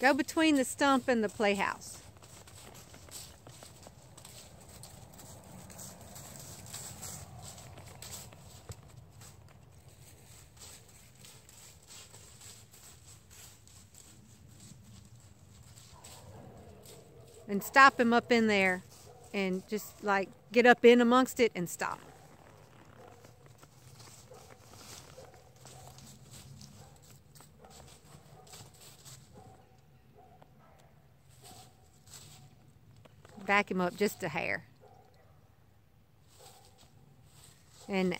Go between the stump and the playhouse. And stop him up in there and just like get up in amongst it and stop. Back him up just a hair. And now.